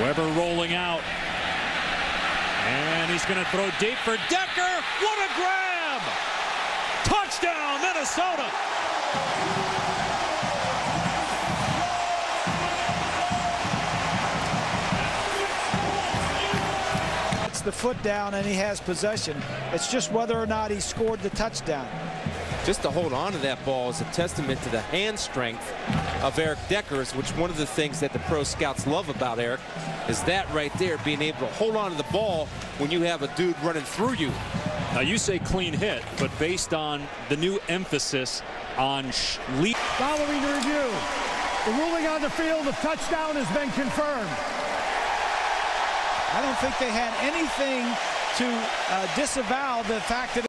Weber rolling out. And he's going to throw deep for Decker. What a grab! Touchdown, Minnesota! It's the foot down and he has possession. It's just whether or not he scored the touchdown. Just to hold on to that ball is a testament to the hand strength of Eric Deckers, which one of the things that the pro scouts love about Eric is that right there, being able to hold on to the ball when you have a dude running through you. Now you say clean hit, but based on the new emphasis on lead. Following the review, the ruling on the field of touchdown has been confirmed. I don't think they had anything to uh, disavow the fact that